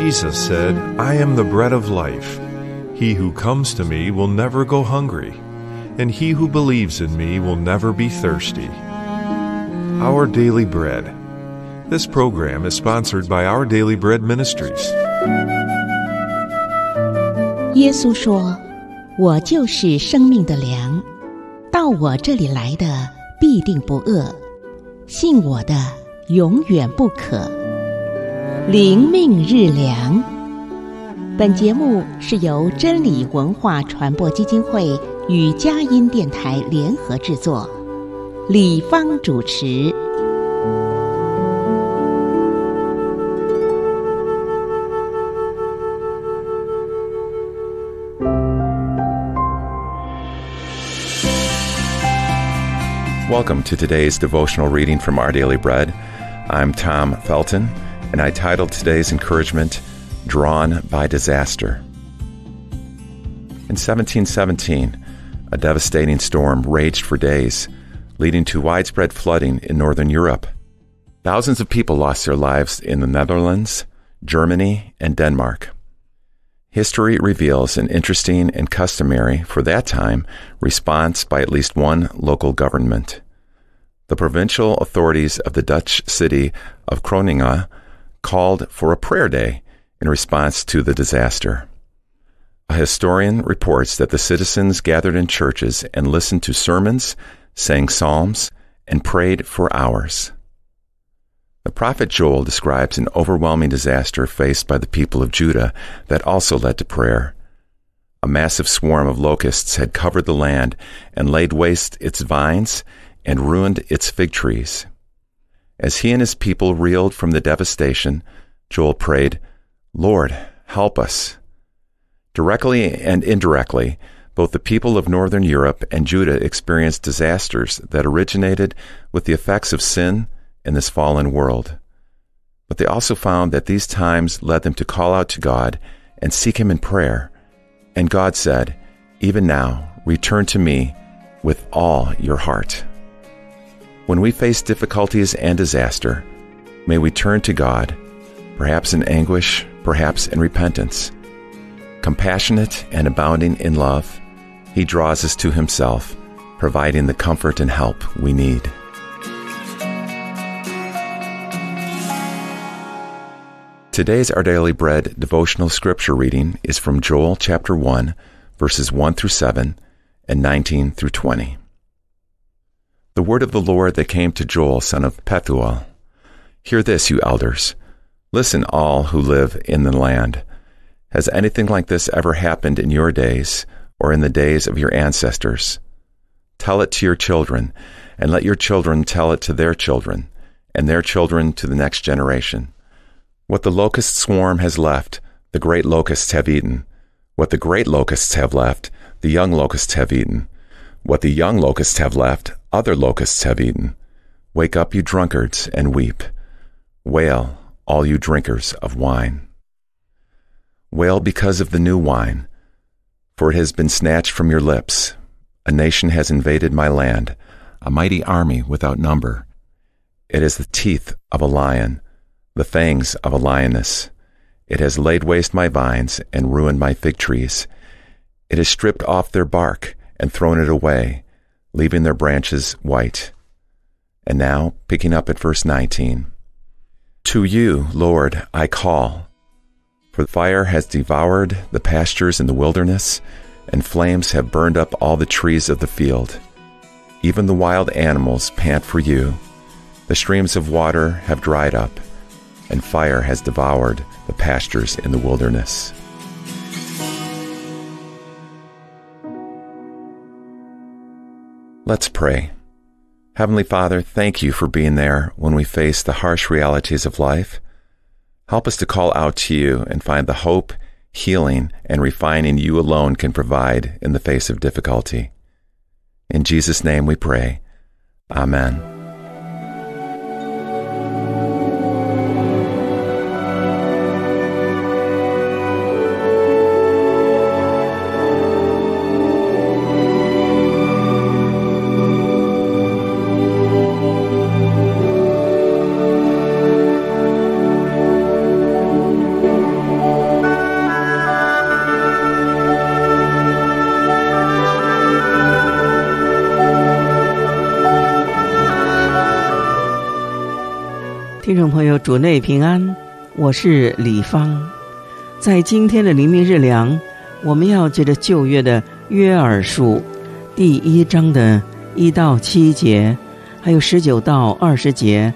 Jesus said, I am the bread of life. He who comes to me will never go hungry, and he who believes in me will never be thirsty. Our Daily Bread. This program is sponsored by Our Daily Bread Ministries. 耶稣说：“我就是生命的粮，到我这里来的必定不饿，信我的永远不渴。” 灵命日粮。本节目是由真理文化传播基金会与佳音电台联合制作，李芳主持。Welcome to today's devotional reading from Our Daily Bread. I'm Tom Felton, and I titled today's encouragement, Drawn by Disaster. In 1717, a devastating storm raged for days, leading to widespread flooding in northern Europe. Thousands of people lost their lives in the Netherlands, Germany, and Denmark. History reveals an interesting and customary, for that time, response by at least one local government. The provincial authorities of the Dutch city of Groningen called for a prayer day in response to the disaster. A historian reports that the citizens gathered in churches and listened to sermons, sang psalms, and prayed for hours. The prophet Joel describes an overwhelming disaster faced by the people of Judah that also led to prayer. A massive swarm of locusts had covered the land and laid waste its vines and ruined its fig trees. As he and his people reeled from the devastation, Joel prayed, Lord, help us. Directly and indirectly, both the people of Northern Europe and Judah experienced disasters that originated with the effects of sin in this fallen world. But they also found that these times led them to call out to God and seek Him in prayer. And God said, Even now, return to me with all your heart. When we face difficulties and disaster, may we turn to God, perhaps in anguish, perhaps in repentance. Compassionate and abounding in love, He draws us to Himself, providing the comfort and help we need. Today's Our Daily Bread devotional scripture reading is from Joel chapter 1, verses 1 through 7 and 19 through 20. The word of the Lord that came to Joel, son of Pethuel. Hear this, you elders. Listen, all who live in the land. Has anything like this ever happened in your days or in the days of your ancestors? Tell it to your children, and let your children tell it to their children, and their children to the next generation. What the locust swarm has left, the great locusts have eaten. What the great locusts have left, the young locusts have eaten. What the young locusts have left, other locusts have eaten. Wake up, you drunkards, and weep. Wail, all you drinkers of wine. Wail because of the new wine, for it has been snatched from your lips. A nation has invaded my land, a mighty army without number. It is the teeth of a lion the fangs of a lioness. It has laid waste my vines and ruined my fig trees. It has stripped off their bark and thrown it away, leaving their branches white. And now, picking up at verse 19 To you, Lord, I call. For fire has devoured the pastures in the wilderness, and flames have burned up all the trees of the field. Even the wild animals pant for you. The streams of water have dried up and fire has devoured the pastures in the wilderness. Let's pray. Heavenly Father, thank you for being there when we face the harsh realities of life. Help us to call out to you and find the hope, healing, and refining you alone can provide in the face of difficulty. In Jesus' name we pray. Amen. 主内平安，我是李芳。在今天的黎明日粮，我们要借着旧约的约珥书第一章的一到七节，还有十九到二十节，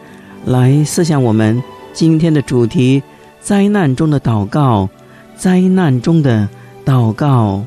来思想我们今天的主题：灾难中的祷告，灾难中的祷告。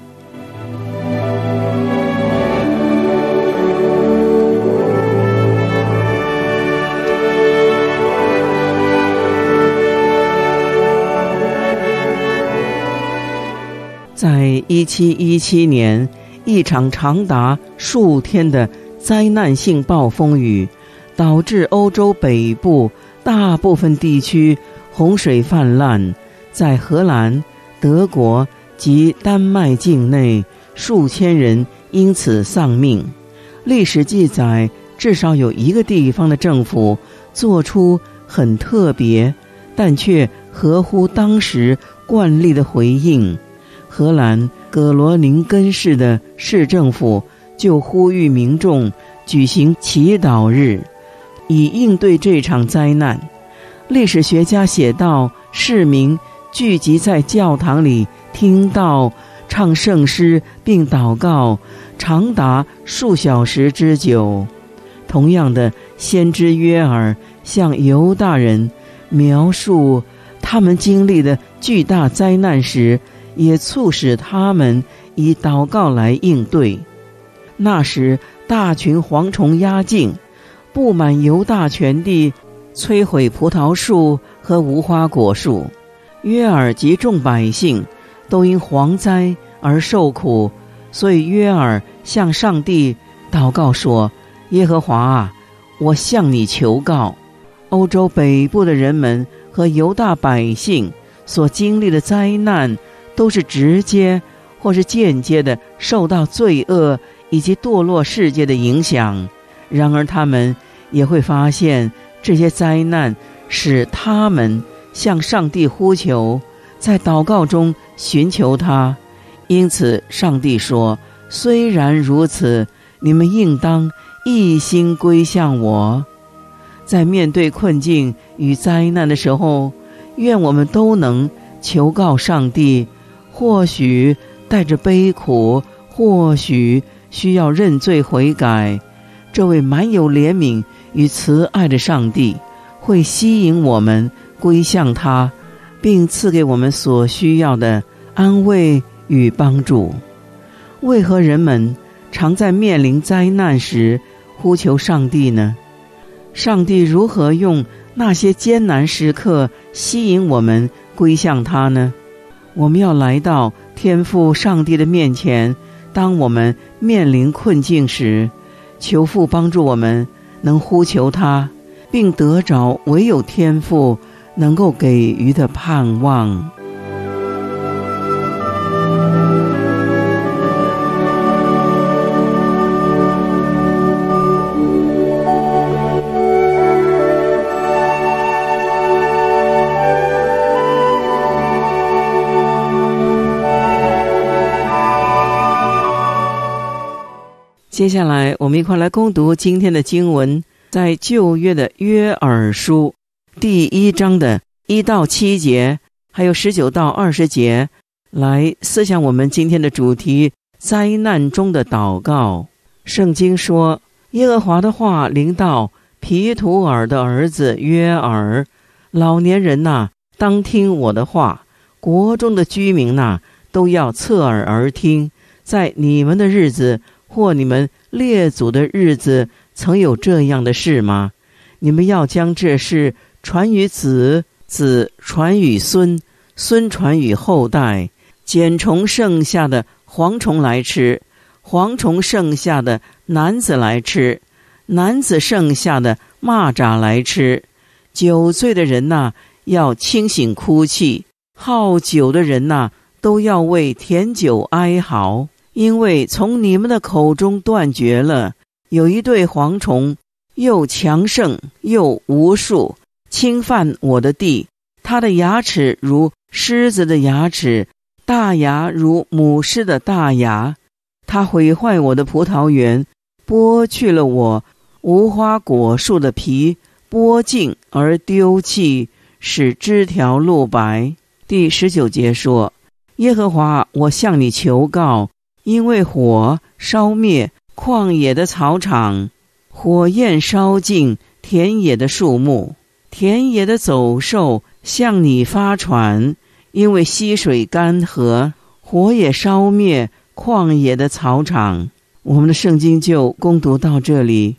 一七一七年，一场长达数天的灾难性暴风雨，导致欧洲北部大部分地区洪水泛滥，在荷兰、德国及丹麦境内，数千人因此丧命。历史记载，至少有一个地方的政府做出很特别，但却合乎当时惯例的回应。荷兰格罗宁根市的市政府就呼吁民众举行祈祷日，以应对这场灾难。历史学家写道：市民聚集在教堂里听到唱圣诗并祷告，长达数小时之久。同样的，先知约尔向犹大人描述他们经历的巨大灾难时。也促使他们以祷告来应对。那时，大群蝗虫压境，布满犹大全地，摧毁葡萄树和无花果树。约尔及众百姓都因蝗灾而受苦，所以约尔向上帝祷告说：“耶和华啊，我向你求告，欧洲北部的人们和犹大百姓所经历的灾难。”都是直接或是间接的受到罪恶以及堕落世界的影响。然而，他们也会发现这些灾难使他们向上帝呼求，在祷告中寻求他。因此，上帝说：“虽然如此，你们应当一心归向我。”在面对困境与灾难的时候，愿我们都能求告上帝。或许带着悲苦，或许需要认罪悔改。这位满有怜悯与慈爱的上帝，会吸引我们归向他，并赐给我们所需要的安慰与帮助。为何人们常在面临灾难时呼求上帝呢？上帝如何用那些艰难时刻吸引我们归向他呢？我们要来到天父上帝的面前，当我们面临困境时，求父帮助我们，能呼求他，并得着唯有天父能够给予的盼望。接下来，我们一块来攻读今天的经文，在旧约的约珥书第一章的一到七节，还有十九到二十节，来思想我们今天的主题：灾难中的祷告。圣经说：“耶和华的话临到皮图尔的儿子约珥，老年人呐，当听我的话；国中的居民呐，都要侧耳而听。在你们的日子。”过你们列祖的日子曾有这样的事吗？你们要将这事传于子，子传与孙，孙传与后代。茧虫剩下的蝗虫来吃，蝗虫剩下的男子来吃，男子剩下的蚂蚱来吃。酒醉的人呐，要清醒哭泣；好酒的人呐，都要为甜酒哀嚎。因为从你们的口中断绝了，有一对蝗虫，又强盛又无数，侵犯我的地。它的牙齿如狮子的牙齿，大牙如母狮的大牙。它毁坏我的葡萄园，剥去了我无花果树的皮，剥尽而丢弃，使枝条露白。第十九节说：“耶和华，我向你求告，因为火烧灭旷野的草场，火焰烧尽田野的树木，田野的走兽向你发传，因为溪水干涸，火也烧灭旷野的草场。”我们的圣经就攻读到这里。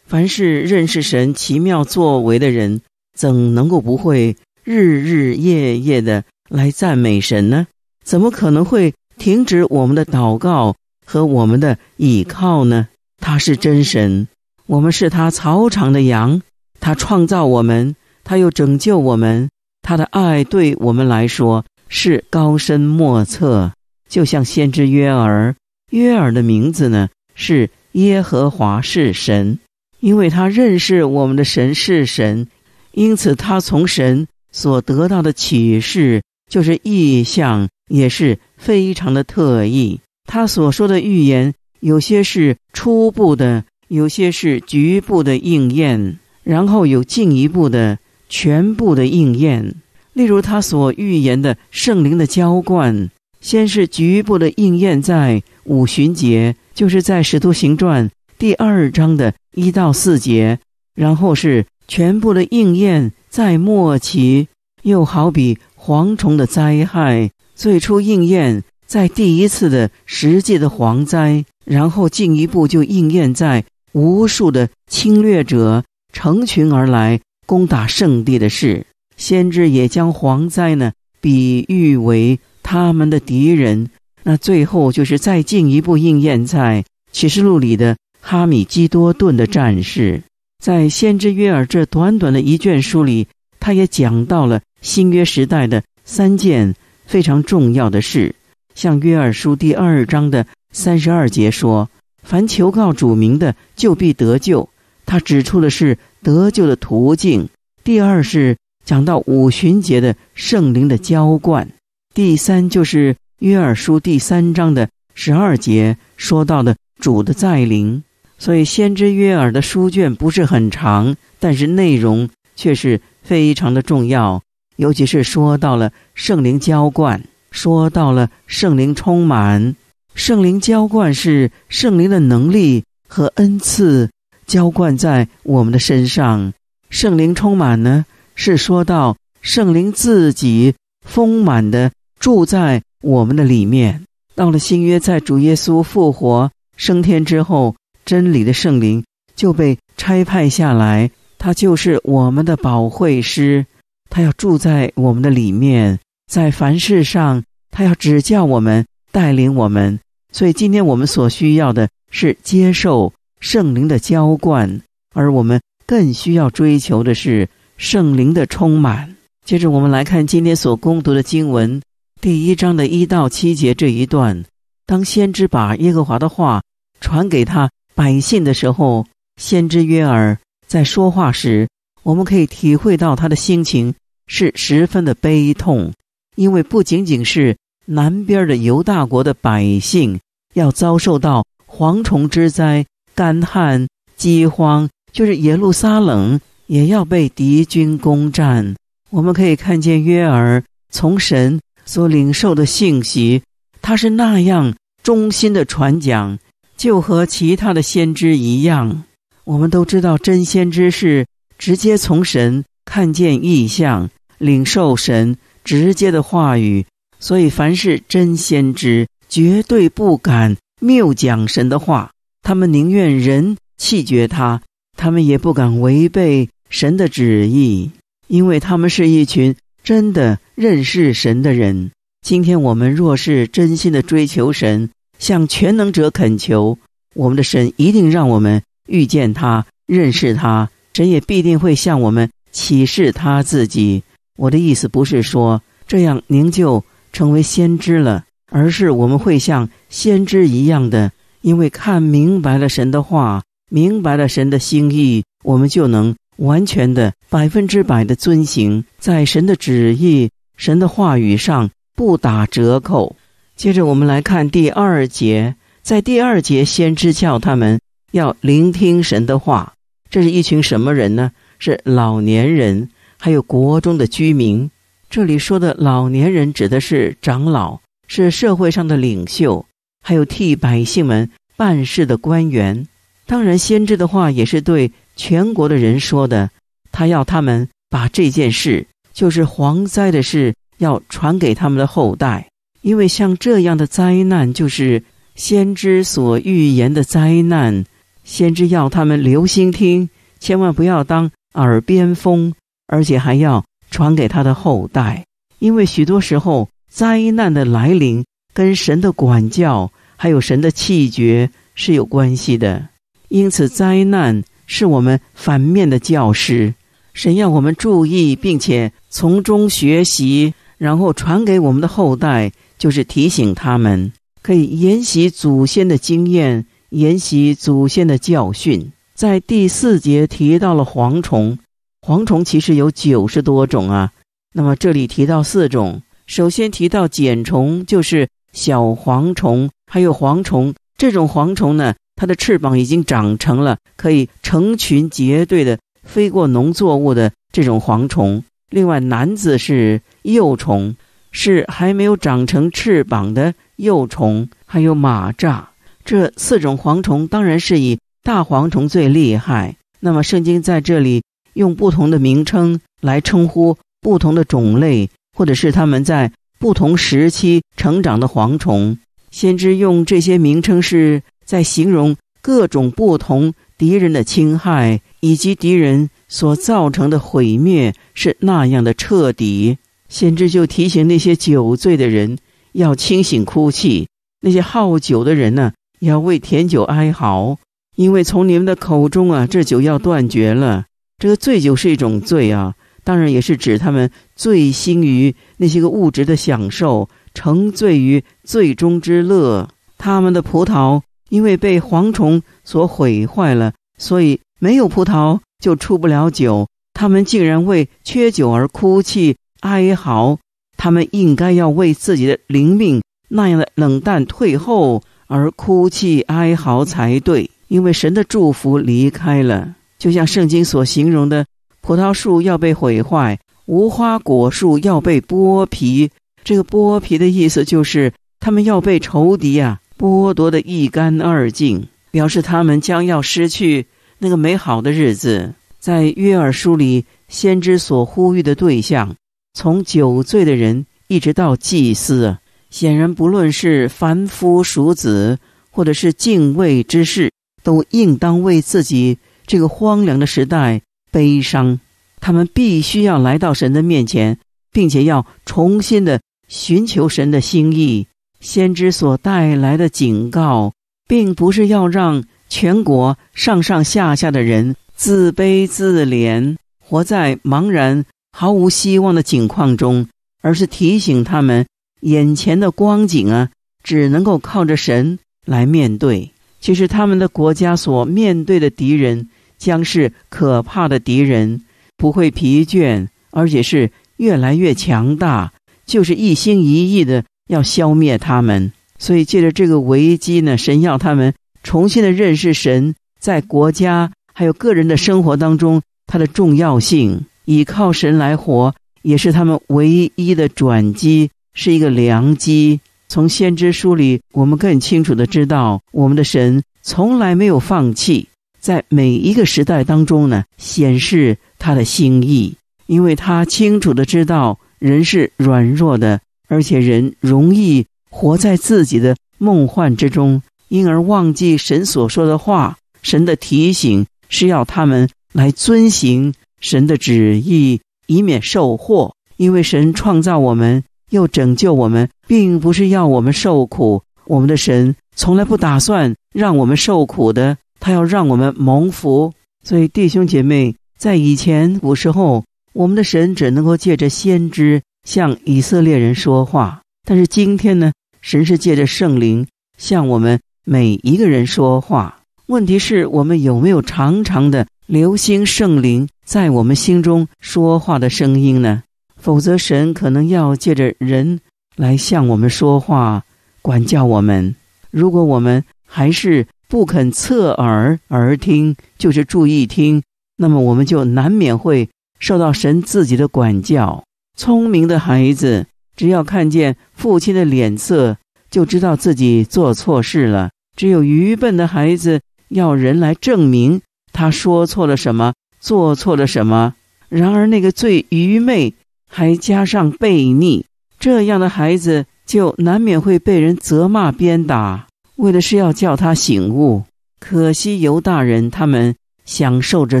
是认识神奇妙作为的人，怎能够不会日日夜夜的来赞美神呢？怎么可能会停止我们的祷告和我们的倚靠呢？他是真神，我们是他草场的羊，他创造我们，他又拯救我们，他的爱对我们来说是高深莫测。就像先知约尔，约尔的名字呢是耶和华是神。因为他认识我们的神是神，因此他从神所得到的启示就是意象，也是非常的特异。他所说的预言，有些是初步的，有些是局部的应验，然后有进一步的全部的应验。例如他所预言的圣灵的浇灌，先是局部的应验在五旬节，就是在使徒行传第二章的。一到四节，然后是全部的应验在末期，又好比蝗虫的灾害，最初应验在第一次的实际的蝗灾，然后进一步就应验在无数的侵略者成群而来攻打圣地的事。先知也将蝗灾呢比喻为他们的敌人。那最后就是再进一步应验在启示录里的。哈米基多顿的战士，在先知约尔这短短的一卷书里，他也讲到了新约时代的三件非常重要的事。像约尔书第二章的三十二节说：“凡求告主名的，就必得救。”他指出的是得救的途径。第二是讲到五旬节的圣灵的浇灌。第三就是约尔书第三章的十二节说到的主的再临。所以，先知约尔的书卷不是很长，但是内容却是非常的重要。尤其是说到了圣灵浇灌，说到了圣灵充满。圣灵浇灌是圣灵的能力和恩赐浇灌在我们的身上。圣灵充满呢，是说到圣灵自己丰满的住在我们的里面。到了新约，在主耶稣复活升天之后。真理的圣灵就被差派下来，他就是我们的保惠师，他要住在我们的里面，在凡事上他要指教我们，带领我们。所以今天我们所需要的是接受圣灵的浇灌，而我们更需要追求的是圣灵的充满。接着我们来看今天所攻读的经文，第一章的一到七节这一段，当先知把耶和华的话传给他。百姓的时候，先知约尔在说话时，我们可以体会到他的心情是十分的悲痛，因为不仅仅是南边的犹大国的百姓要遭受到蝗虫之灾、干旱、饥荒，就是耶路撒冷也要被敌军攻占。我们可以看见约尔从神所领受的信息，他是那样忠心的传讲。就和其他的先知一样，我们都知道真先知是直接从神看见异象，领受神直接的话语，所以凡是真先知，绝对不敢谬讲神的话。他们宁愿人弃绝他，他们也不敢违背神的旨意，因为他们是一群真的认识神的人。今天我们若是真心的追求神，向全能者恳求，我们的神一定让我们遇见他、认识他。神也必定会向我们启示他自己。我的意思不是说这样您就成为先知了，而是我们会像先知一样的，因为看明白了神的话，明白了神的心意，我们就能完全的、百分之百的遵行在神的旨意、神的话语上不打折扣。接着我们来看第二节，在第二节，先知叫他们要聆听神的话。这是一群什么人呢？是老年人，还有国中的居民。这里说的老年人指的是长老，是社会上的领袖，还有替百姓们办事的官员。当然，先知的话也是对全国的人说的。他要他们把这件事，就是蝗灾的事，要传给他们的后代，因为像这样的灾难，就是先知所预言的灾难。先知要他们留心听，千万不要当耳边风，而且还要传给他的后代。因为许多时候灾难的来临跟神的管教还有神的气绝是有关系的。因此，灾难是我们反面的教师，神要我们注意，并且从中学习，然后传给我们的后代，就是提醒他们可以沿袭祖先的经验。沿袭祖先的教训，在第四节提到了蝗虫。蝗虫其实有九十多种啊，那么这里提到四种。首先提到茧虫，就是小蝗虫，还有蝗虫。这种蝗虫呢，它的翅膀已经长成了，可以成群结队的飞过农作物的这种蝗虫。另外，男子是幼虫，是还没有长成翅膀的幼虫，还有蚂蚱。这四种蝗虫当然是以大蝗虫最厉害。那么，圣经在这里用不同的名称来称呼不同的种类，或者是他们在不同时期成长的蝗虫。先知用这些名称是在形容各种不同敌人的侵害，以及敌人所造成的毁灭是那样的彻底。先知就提醒那些酒醉的人要清醒哭泣，那些好酒的人呢？也要为甜酒哀嚎，因为从你们的口中啊，这酒要断绝了。这个醉酒是一种罪啊，当然也是指他们醉心于那些个物质的享受，沉醉于醉中之乐。他们的葡萄因为被蝗虫所毁坏了，所以没有葡萄就出不了酒。他们竟然为缺酒而哭泣哀嚎，他们应该要为自己的灵命那样的冷淡退后。而哭泣哀嚎才对，因为神的祝福离开了，就像圣经所形容的，葡萄树要被毁坏，无花果树要被剥皮。这个剥皮的意思就是，他们要被仇敌啊剥夺的一干二净，表示他们将要失去那个美好的日子。在约珥书里，先知所呼吁的对象，从酒醉的人一直到祭司。显然，不论是凡夫俗子，或者是敬畏之士，都应当为自己这个荒凉的时代悲伤。他们必须要来到神的面前，并且要重新的寻求神的心意。先知所带来的警告，并不是要让全国上上下下的人自卑自怜，活在茫然毫无希望的境况中，而是提醒他们。眼前的光景啊，只能够靠着神来面对。其实他们的国家所面对的敌人将是可怕的敌人，不会疲倦，而且是越来越强大，就是一心一意的要消灭他们。所以借着这个危机呢，神要他们重新的认识神在国家还有个人的生活当中它的重要性，依靠神来活，也是他们唯一的转机。是一个良机。从先知书里，我们更清楚的知道，我们的神从来没有放弃，在每一个时代当中呢，显示他的心意。因为他清楚的知道，人是软弱的，而且人容易活在自己的梦幻之中，因而忘记神所说的话。神的提醒是要他们来遵行神的旨意，以免受祸。因为神创造我们。又拯救我们，并不是要我们受苦。我们的神从来不打算让我们受苦的，他要让我们蒙福。所以，弟兄姐妹，在以前古时候，我们的神只能够借着先知向以色列人说话；但是今天呢，神是借着圣灵向我们每一个人说话。问题是我们有没有常常的留心圣灵在我们心中说话的声音呢？否则，神可能要借着人来向我们说话，管教我们。如果我们还是不肯侧耳而听，就是注意听，那么我们就难免会受到神自己的管教。聪明的孩子只要看见父亲的脸色，就知道自己做错事了；只有愚笨的孩子要人来证明他说错了什么，做错了什么。然而那个最愚昧，还加上悖逆，这样的孩子就难免会被人责骂鞭打。为的是要叫他醒悟，可惜犹大人他们享受着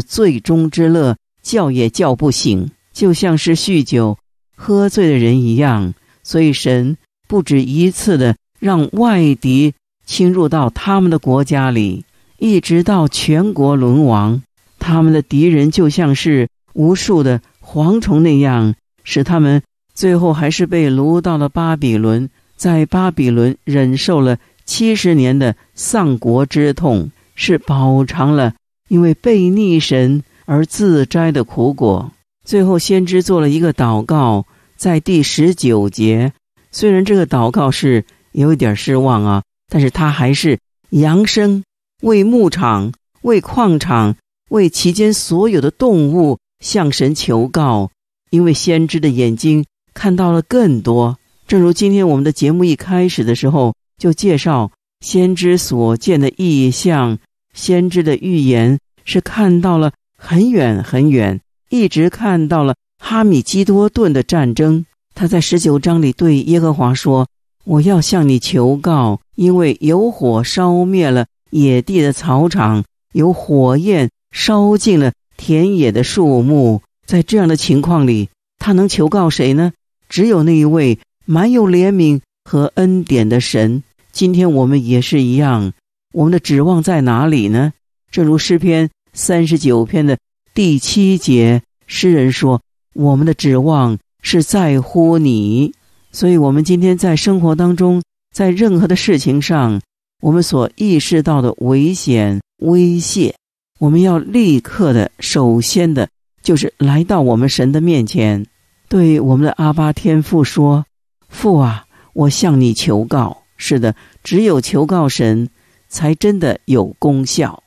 醉中之乐，叫也叫不醒，就像是酗酒、喝醉的人一样。所以神不止一次的让外敌侵入到他们的国家里，一直到全国沦亡。他们的敌人就像是无数的蝗虫那样，使他们最后还是被掳到了巴比伦，在巴比伦忍受了。七十年的丧国之痛，是饱尝了因为被逆神而自摘的苦果。最后，先知做了一个祷告，在第十九节。虽然这个祷告是有一点失望啊，但是他还是扬声为牧场、为矿场、为其间所有的动物向神求告，因为先知的眼睛看到了更多。正如今天我们的节目一开始的时候。就介绍先知所见的异象，先知的预言是看到了很远很远，一直看到了哈米基多顿的战争。他在十九章里对耶和华说：“我要向你求告，因为有火烧灭了野地的草场，有火焰烧尽了田野的树木。在这样的情况里，他能求告谁呢？只有那一位满有怜悯和恩典的神。”今天我们也是一样，我们的指望在哪里呢？正如诗篇三十九篇的第七节，诗人说：“我们的指望是在乎你。”所以，我们今天在生活当中，在任何的事情上，我们所意识到的危险威胁，我们要立刻的、首先的，就是来到我们神的面前，对我们的阿巴天父说：“父啊，我向你求告。”是的，只有求告神，才真的有功效。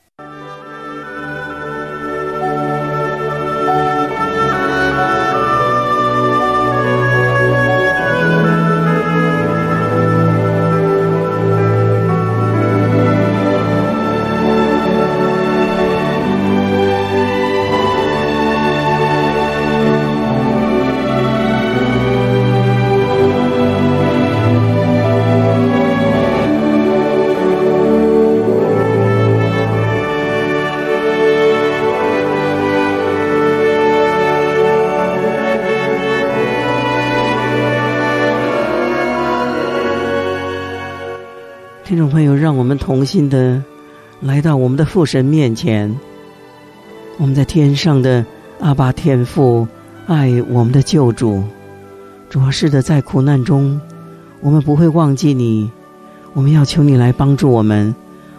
听众朋友，让我们同心的来到我们的父神面前。我们在天上的阿爸天父，爱我们的救主。主要是的，在苦难中，我们不会忘记你。我们要求你来帮助我们。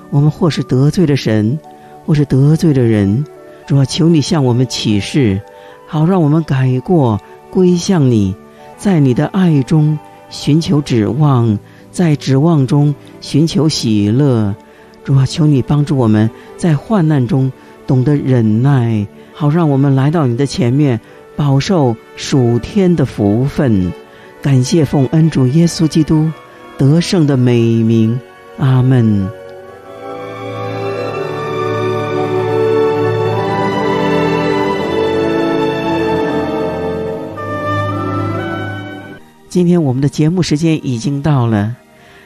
我们或是得罪了神，或是得罪了人，主要求你向我们启示，好让我们改过归向你，在你的爱中寻求指望。在指望中寻求喜乐，主啊，求你帮助我们在患难中懂得忍耐，好让我们来到你的前面，饱受属天的福分。感谢奉恩主耶稣基督得胜的美名，阿门。今天我们的节目时间已经到了。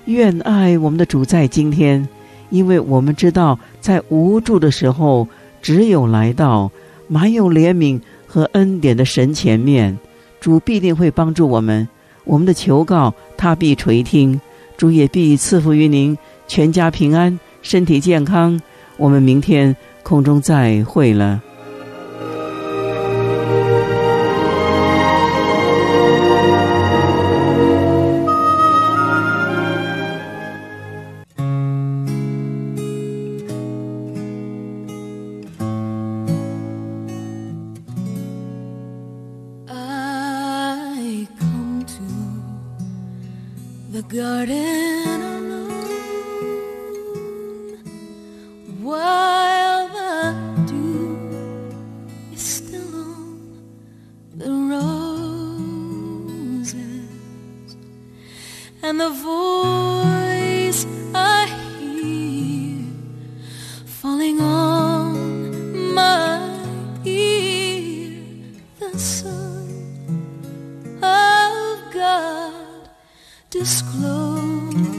愿爱我们的主在今天因为我们知道在无助的时候只有来到满有怜悯和恩典的神前面主必定会帮助我们。我们的求告他必垂听主也必赐福于您全家平安身体健康我们明天空中再会了。disclose.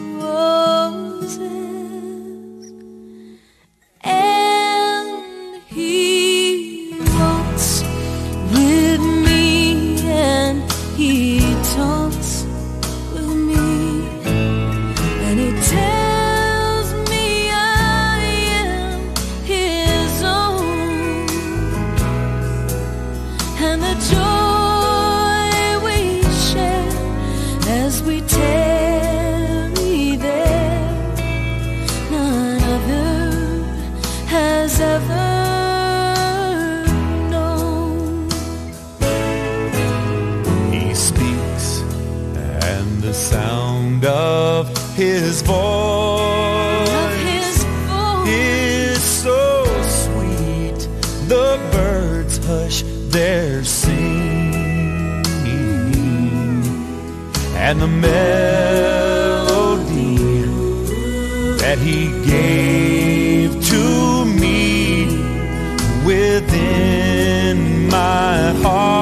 and the melody that He gave to me within my heart.